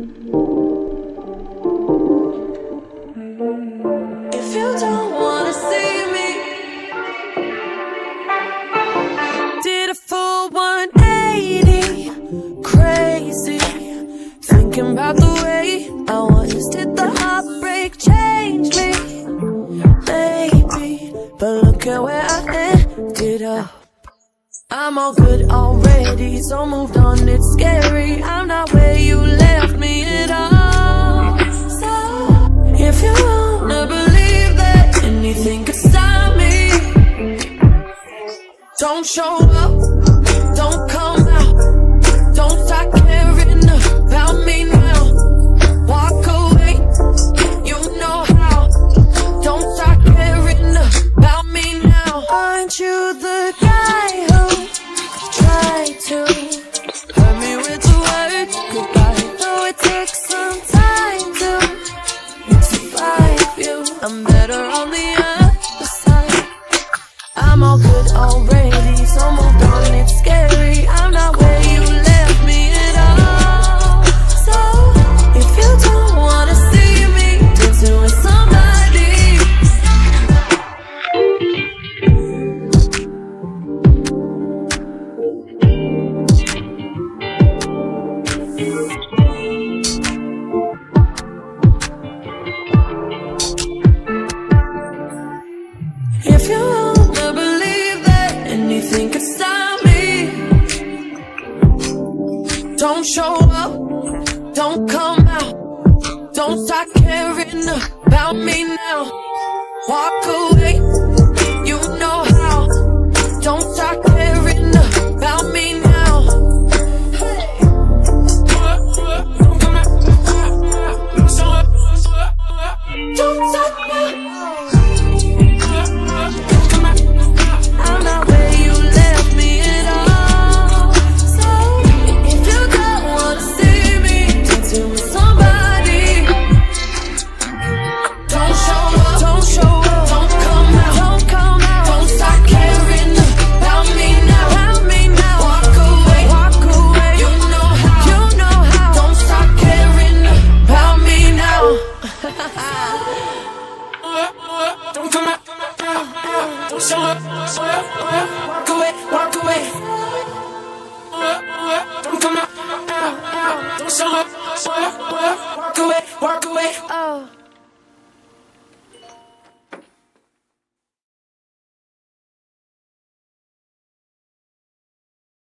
I'm did the way I want to the heartbreak change me? Maybe, but look at where I? I'm all good already, so moved on, it's scary. I'm not where you don't show up, don't come out, don't start caring about me now. Walk away, you know how. Don't start caring about me now. Aren't you the guy who tried to hurt me with the word goodbye? Though it takes some time to survive you, I'm better on the other side. I'm all good already, don't show up, don't come out, don't start caring about me now. Walk away, don't show up, walk away, walk away. Don't come out, out, out. don't show up, walk away. Oh.